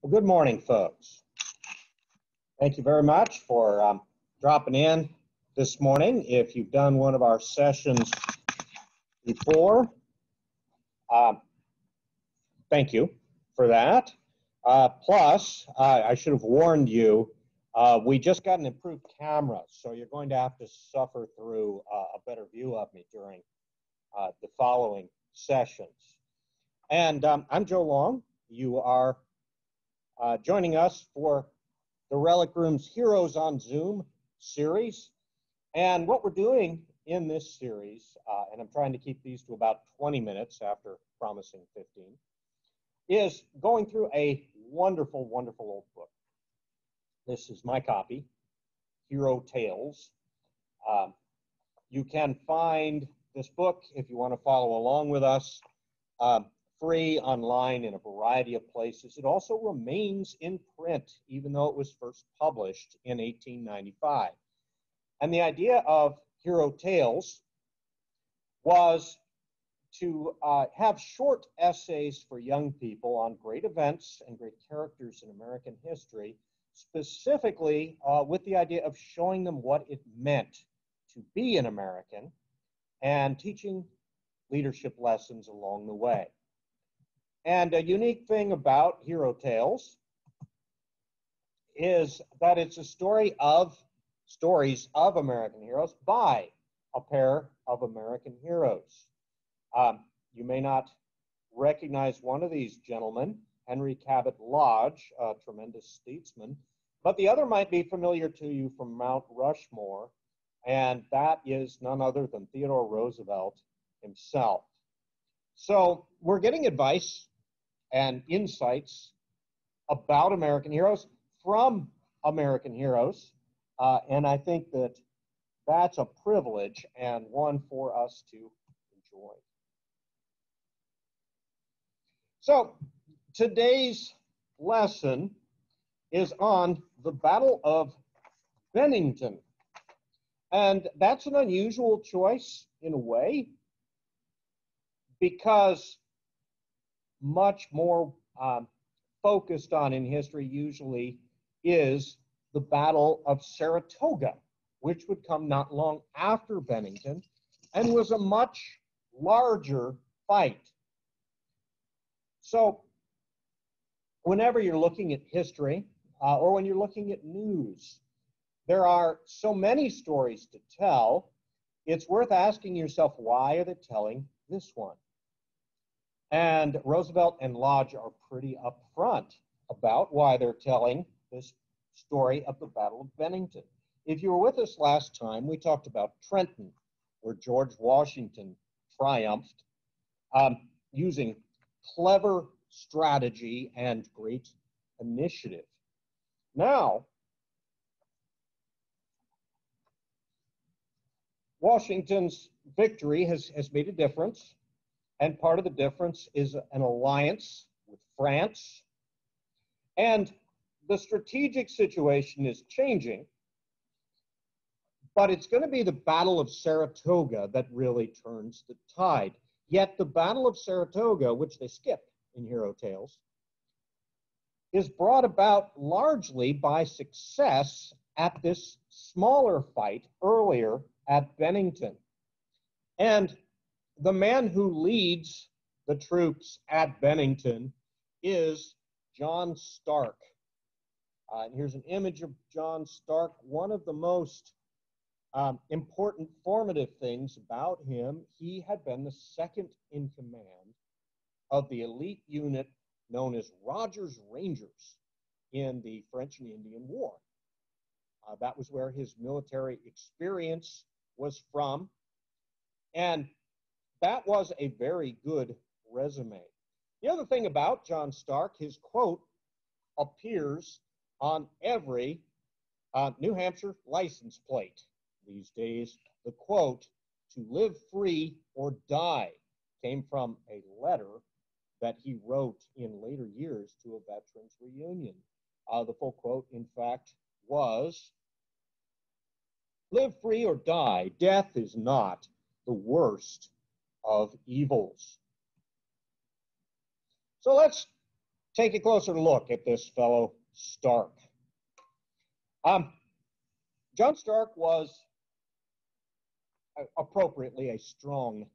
Well, good morning, folks. Thank you very much for um, dropping in this morning. If you've done one of our sessions before, uh, thank you for that. Uh, plus, uh, I should have warned you, uh, we just got an improved camera, so you're going to have to suffer through uh, a better view of me during uh, the following sessions. And um, I'm Joe Long. You are joining us for the Relic Room's Heroes on Zoom series. And what we're doing in this series, uh, and I'm trying to keep these to about 20 minutes after promising 15, is going through a wonderful, wonderful old book. This is my copy, Hero Tales. Um, you can find this book if you want to follow along with us. Um, free online in a variety of places. It also remains in print, even though it was first published in 1895. And the idea of Hero Tales was to uh, have short essays for young people on great events and great characters in American history, specifically uh, with the idea of showing them what it meant to be an American and teaching leadership lessons along the way. And a unique thing about Hero Tales is that it's a story of stories of American heroes by a pair of American heroes. Um, you may not recognize one of these gentlemen, Henry Cabot Lodge, a tremendous statesman, but the other might be familiar to you from Mount Rushmore, and that is none other than Theodore Roosevelt himself. So we're getting advice and insights about American heroes from American heroes. Uh, and I think that that's a privilege and one for us to enjoy. So today's lesson is on the Battle of Bennington. And that's an unusual choice in a way because much more um, focused on in history usually is the Battle of Saratoga, which would come not long after Bennington and was a much larger fight. So, whenever you're looking at history uh, or when you're looking at news, there are so many stories to tell. It's worth asking yourself, why are they telling this one? And Roosevelt and Lodge are pretty upfront about why they're telling this story of the Battle of Bennington. If you were with us last time, we talked about Trenton, where George Washington triumphed um, using clever strategy and great initiative. Now, Washington's victory has, has made a difference. And part of the difference is an alliance with France. And the strategic situation is changing, but it's going to be the Battle of Saratoga that really turns the tide. Yet the Battle of Saratoga, which they skip in Hero Tales, is brought about largely by success at this smaller fight earlier at Bennington. And the man who leads the troops at Bennington is John Stark. Uh, and here's an image of John Stark. One of the most um, important formative things about him, he had been the second in command of the elite unit known as Rogers Rangers in the French and Indian War. Uh, that was where his military experience was from. And that was a very good resume. The other thing about John Stark, his quote appears on every uh, New Hampshire license plate these days. The quote, to live free or die, came from a letter that he wrote in later years to a veterans reunion. Uh, the full quote, in fact, was Live free or die, death is not the worst of evils. So let's take a closer look at this fellow Stark. Um, John Stark was appropriately a strong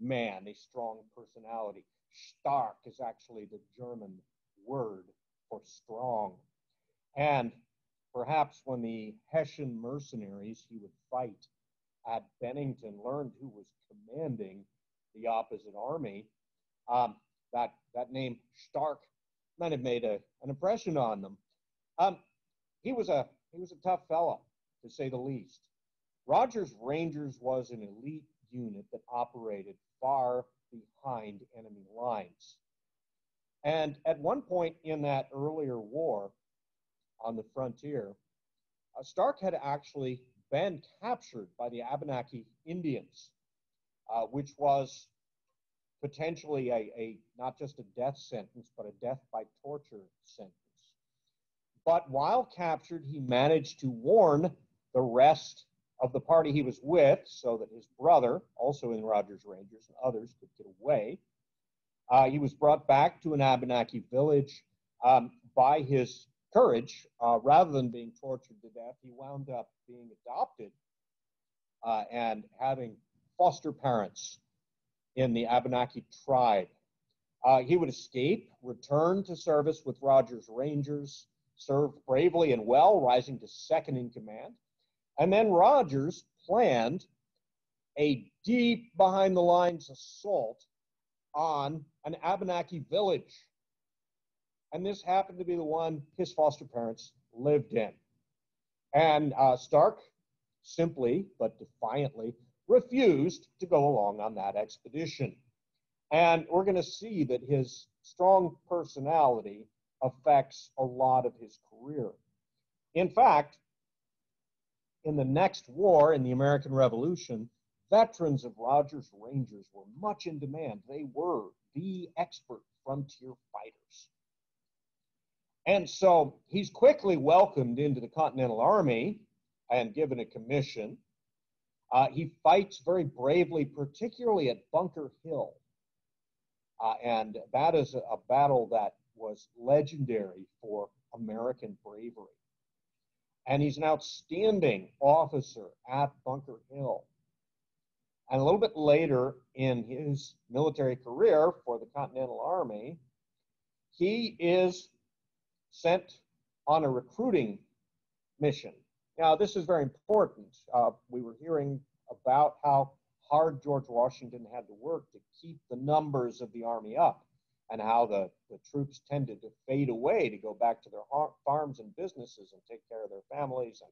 man, a strong personality. Stark is actually the German word for strong. And perhaps when the Hessian mercenaries he would fight at Bennington learned who was commanding the opposite army, um, that, that name Stark might have made a, an impression on them. Um, he was a he was a tough fella, to say the least. Rogers Rangers was an elite unit that operated far behind enemy lines. And at one point in that earlier war on the frontier, uh, Stark had actually been captured by the Abenaki Indians, uh, which was potentially a, a not just a death sentence, but a death by torture sentence. But while captured, he managed to warn the rest of the party he was with so that his brother, also in Rogers Rangers, and others could get away. Uh, he was brought back to an Abenaki village um, by his courage. Uh, rather than being tortured to death, he wound up being adopted uh, and having foster parents in the Abenaki tribe. Uh, he would escape, return to service with Rogers Rangers, served bravely and well, rising to second in command. And then Rogers planned a deep behind the lines assault on an Abenaki village. And this happened to be the one his foster parents lived in. And uh, Stark simply but defiantly refused to go along on that expedition. And we're going to see that his strong personality affects a lot of his career. In fact, in the next war, in the American Revolution, veterans of Rogers Rangers were much in demand. They were the expert frontier fighters. And so he's quickly welcomed into the Continental Army and given a commission. Uh, he fights very bravely, particularly at Bunker Hill. Uh, and that is a, a battle that was legendary for American bravery. And he's an outstanding officer at Bunker Hill. And a little bit later in his military career for the Continental Army, he is sent on a recruiting mission. Now, this is very important. Uh, we were hearing about how hard George Washington had to work to keep the numbers of the army up and how the, the troops tended to fade away to go back to their farms and businesses and take care of their families.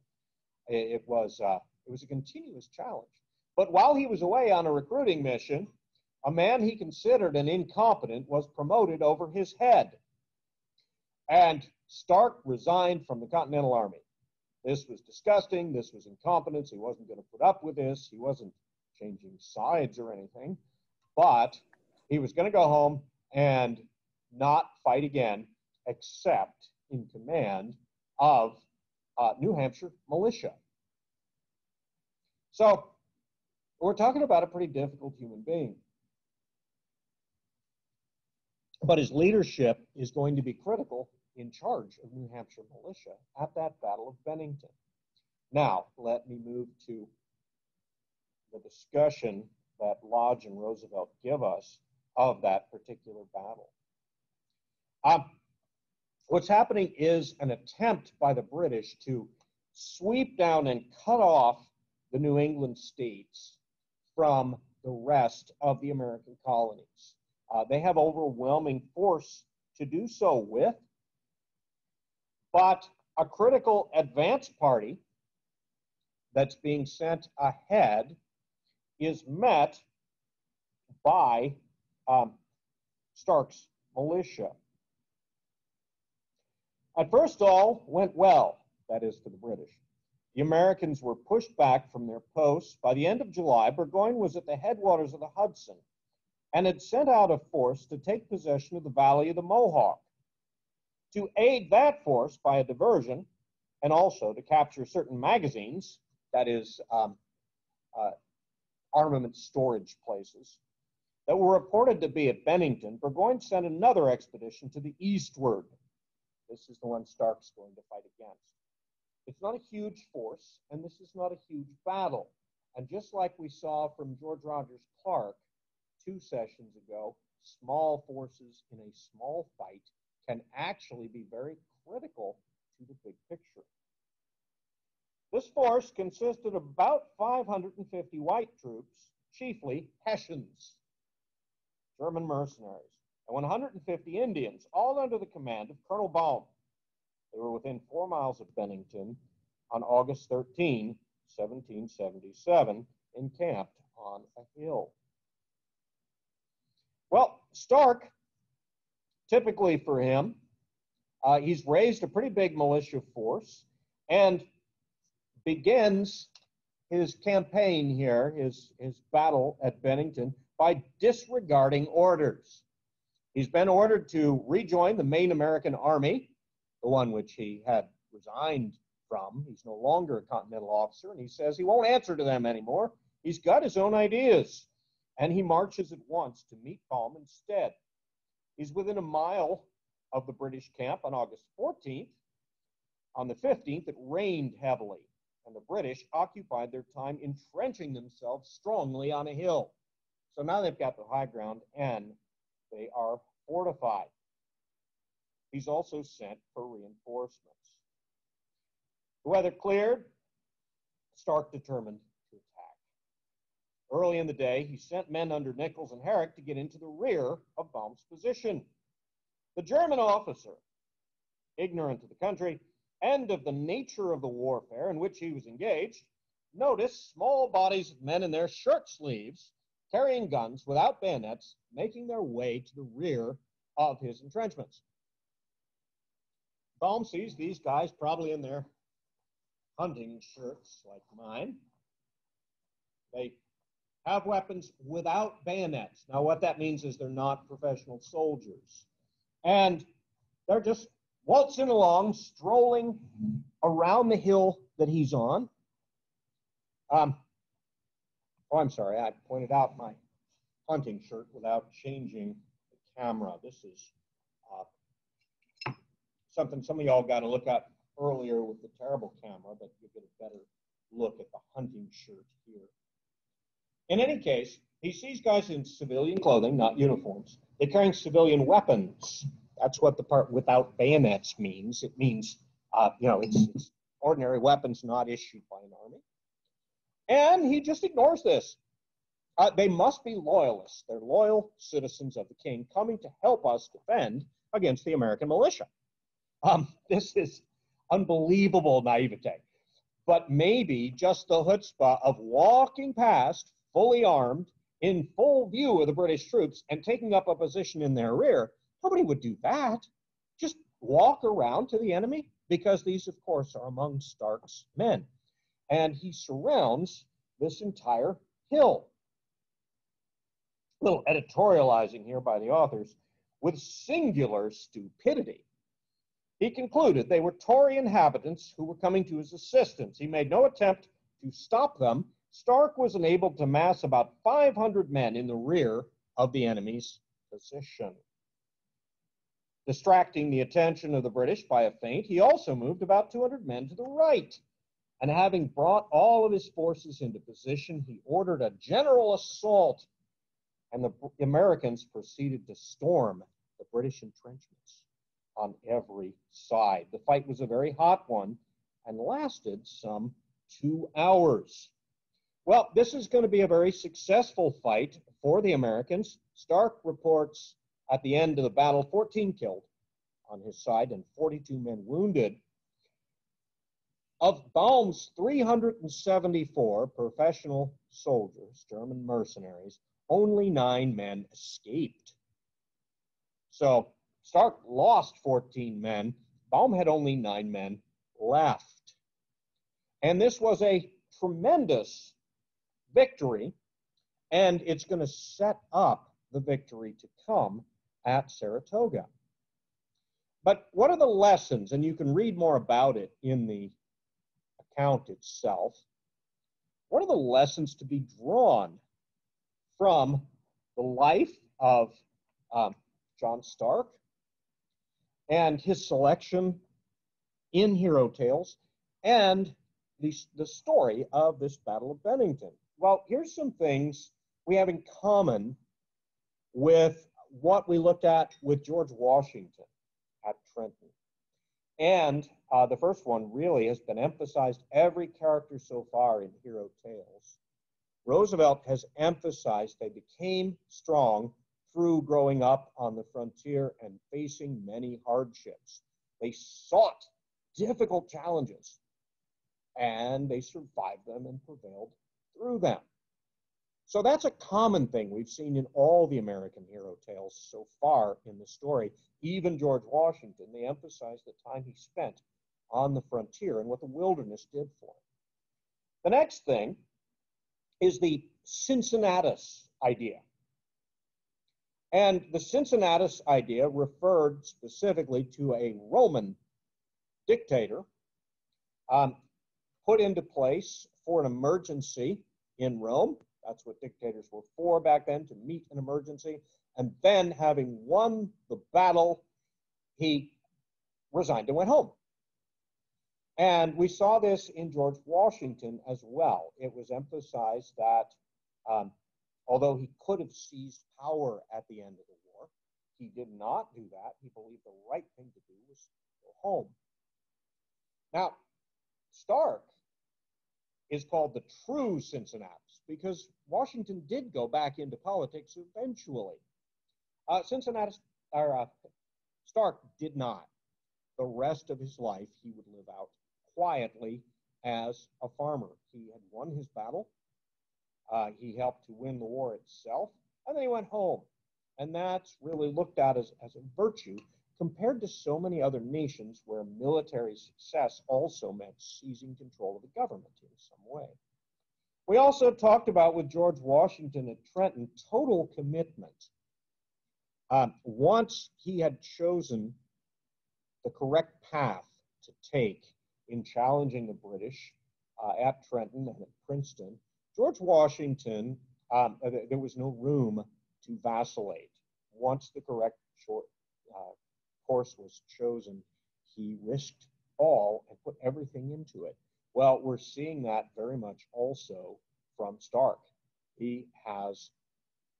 And it, was, uh, it was a continuous challenge. But while he was away on a recruiting mission, a man he considered an incompetent was promoted over his head. And Stark resigned from the Continental Army. This was disgusting. This was incompetence. He wasn't going to put up with this. He wasn't changing sides or anything. But he was going to go home and not fight again except in command of uh, New Hampshire militia. So we're talking about a pretty difficult human being. But his leadership is going to be critical in charge of New Hampshire militia at that Battle of Bennington. Now, let me move to the discussion that Lodge and Roosevelt give us of that particular battle. Um, what's happening is an attempt by the British to sweep down and cut off the New England states from the rest of the American colonies. Uh, they have overwhelming force to do so with, but a critical advance party that's being sent ahead is met by um, Stark's militia. At first, all went well, that is, to the British. The Americans were pushed back from their posts. By the end of July, Burgoyne was at the headwaters of the Hudson and had sent out a force to take possession of the Valley of the Mohawk. To aid that force by a diversion, and also to capture certain magazines, that is, um, uh, armament storage places, that were reported to be at Bennington, Burgoyne sent another expedition to the eastward. This is the one Stark's going to fight against. It's not a huge force, and this is not a huge battle. And just like we saw from George Rogers Clark two sessions ago, small forces in a small fight can actually be very critical to the big picture. This force consisted of about 550 white troops, chiefly Hessians, German mercenaries, and 150 Indians, all under the command of Colonel Baum. They were within four miles of Bennington on August 13, 1777, encamped on a hill. Well, Stark, typically for him, uh, he's raised a pretty big militia force and begins his campaign here, his, his battle at Bennington, by disregarding orders. He's been ordered to rejoin the main American army, the one which he had resigned from. He's no longer a Continental officer, and he says he won't answer to them anymore. He's got his own ideas, and he marches at once to meet Baum instead. He's within a mile of the British camp on August 14th. On the 15th, it rained heavily, and the British occupied their time entrenching themselves strongly on a hill. So now they've got the high ground and they are fortified. He's also sent for reinforcements. The weather cleared. Stark determined. Early in the day, he sent men under Nichols and Herrick to get into the rear of Baum's position. The German officer, ignorant of the country and of the nature of the warfare in which he was engaged, noticed small bodies of men in their shirt sleeves carrying guns without bayonets making their way to the rear of his entrenchments. Baum sees these guys probably in their hunting shirts like mine. They have weapons without bayonets. Now, what that means is they're not professional soldiers. And they're just waltzing along, strolling around the hill that he's on. Um, oh, I'm sorry, I pointed out my hunting shirt without changing the camera. This is uh, something some of y'all got to look at earlier with the terrible camera, but you get a better look at the hunting shirt here. In any case, he sees guys in civilian clothing, not uniforms. They're carrying civilian weapons. That's what the part without bayonets means. It means, uh, you know, it's, it's ordinary weapons not issued by an army. And he just ignores this. Uh, they must be loyalists. They're loyal citizens of the king coming to help us defend against the American militia. Um, this is unbelievable naivete. But maybe just the chutzpah of walking past fully armed in full view of the British troops and taking up a position in their rear, nobody would do that. Just walk around to the enemy because these, of course, are among Stark's men. And he surrounds this entire hill. A little editorializing here by the authors with singular stupidity. He concluded they were Tory inhabitants who were coming to his assistance. He made no attempt to stop them. Stark was enabled to mass about 500 men in the rear of the enemy's position. Distracting the attention of the British by a feint, he also moved about 200 men to the right. And having brought all of his forces into position, he ordered a general assault, and the Americans proceeded to storm the British entrenchments on every side. The fight was a very hot one and lasted some two hours. Well, this is going to be a very successful fight for the Americans. Stark reports at the end of the battle 14 killed on his side and 42 men wounded. Of Baum's 374 professional soldiers, German mercenaries, only nine men escaped. So Stark lost 14 men. Baum had only nine men left. And this was a tremendous victory, and it's going to set up the victory to come at Saratoga. But what are the lessons? And you can read more about it in the account itself. What are the lessons to be drawn from the life of um, John Stark and his selection in Hero Tales and the, the story of this Battle of Bennington. Well, here's some things we have in common with what we looked at with George Washington at Trenton. And uh, the first one really has been emphasized every character so far in Hero Tales. Roosevelt has emphasized they became strong through growing up on the frontier and facing many hardships. They sought difficult challenges and they survived them and prevailed through them. So that's a common thing we've seen in all the American hero tales so far in the story. Even George Washington, they emphasize the time he spent on the frontier and what the wilderness did for him. The next thing is the Cincinnatus idea. And the Cincinnatus idea referred specifically to a Roman dictator um, put into place for an emergency in Rome. That's what dictators were for back then, to meet an emergency. And then, having won the battle, he resigned and went home. And we saw this in George Washington as well. It was emphasized that um, although he could have seized power at the end of the war, he did not do that. He believed the right thing to do was go home. Now, Stark is called the true Cincinnatus because Washington did go back into politics eventually. Uh, Cincinnatus, or uh, Stark did not. The rest of his life, he would live out quietly as a farmer. He had won his battle. Uh, he helped to win the war itself, and then he went home. And that's really looked at as, as a virtue compared to so many other nations where military success also meant seizing control of the government in some way. We also talked about with George Washington at Trenton total commitment. Um, once he had chosen the correct path to take in challenging the British uh, at Trenton and at Princeton, George Washington, um, there was no room to vacillate. Once the correct short, uh, course was chosen, he risked all and put everything into it. Well, we're seeing that very much also from Stark. He has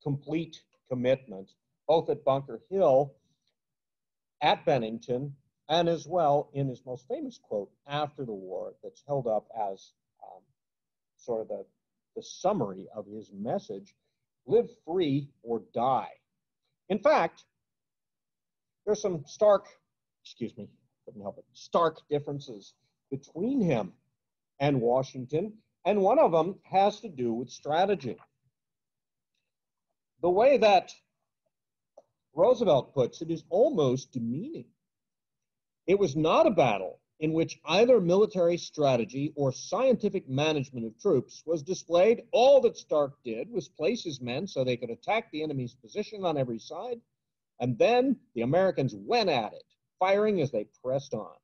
complete commitment, both at Bunker Hill, at Bennington, and as well in his most famous quote after the war that's held up as um, sort of the, the summary of his message live free or die. In fact, there's some stark, excuse me, couldn't help it, stark differences between him and Washington, and one of them has to do with strategy. The way that Roosevelt puts it is almost demeaning. It was not a battle in which either military strategy or scientific management of troops was displayed. All that Stark did was place his men so they could attack the enemy's position on every side and then the Americans went at it, firing as they pressed on.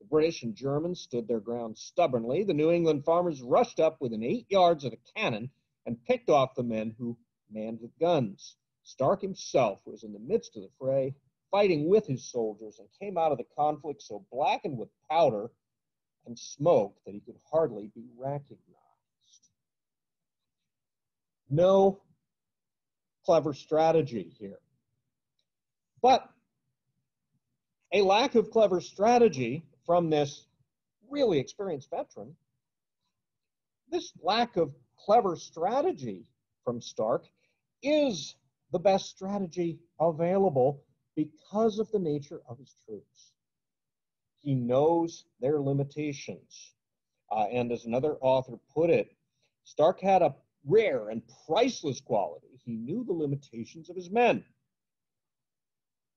The British and Germans stood their ground stubbornly. The New England farmers rushed up within eight yards of the cannon and picked off the men who manned the guns. Stark himself was in the midst of the fray, fighting with his soldiers, and came out of the conflict so blackened with powder and smoke that he could hardly be recognized. No clever strategy here. But a lack of clever strategy from this really experienced veteran, this lack of clever strategy from Stark is the best strategy available because of the nature of his troops. He knows their limitations. Uh, and as another author put it, Stark had a rare and priceless quality. He knew the limitations of his men.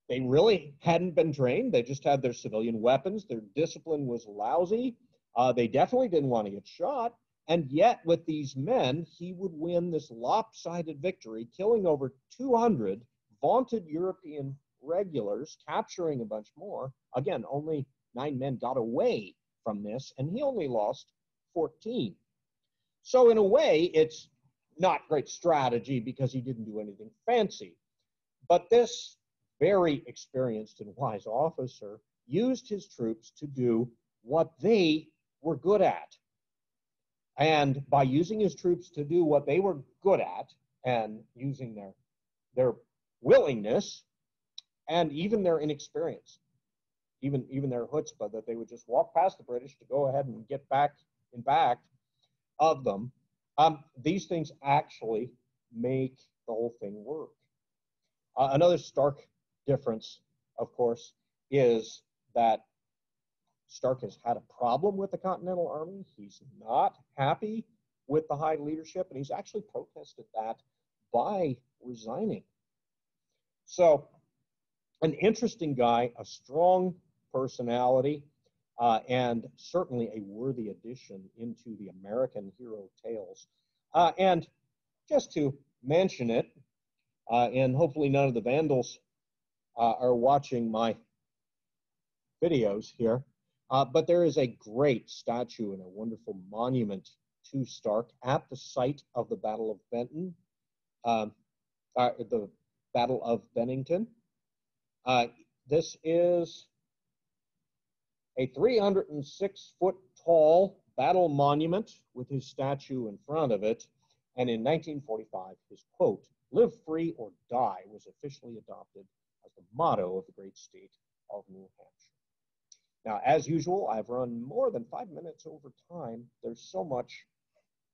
They really hadn't been trained. They just had their civilian weapons. Their discipline was lousy. Uh, they definitely didn't want to get shot. And yet, with these men, he would win this lopsided victory, killing over 200 vaunted European regulars, capturing a bunch more. Again, only nine men got away from this, and he only lost 14. So, in a way, it's not great strategy because he didn't do anything fancy. But this very experienced and wise officer used his troops to do what they were good at. And by using his troops to do what they were good at and using their, their willingness and even their inexperience, even, even their chutzpah, that they would just walk past the British to go ahead and get back in back of them, um, these things actually make the whole thing work. Uh, another stark difference, of course, is that Stark has had a problem with the Continental Army. He's not happy with the high leadership, and he's actually protested that by resigning. So, an interesting guy, a strong personality, uh, and certainly a worthy addition into the American hero tales. Uh, and just to mention it, uh, and hopefully none of the vandals uh, are watching my videos here, uh, but there is a great statue and a wonderful monument to Stark at the site of the Battle of Benton, um, uh, the Battle of Bennington. this is a 306 foot tall battle monument with his statue in front of it. And in 1945, his quote, live free or die, was officially adopted the motto of the great state of New Hampshire. Now, as usual, I've run more than five minutes over time. There's so much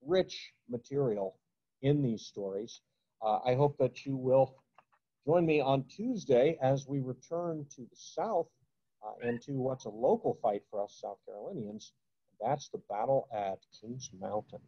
rich material in these stories. Uh, I hope that you will join me on Tuesday as we return to the South uh, and to what's a local fight for us South Carolinians. That's the battle at Kings Mountain.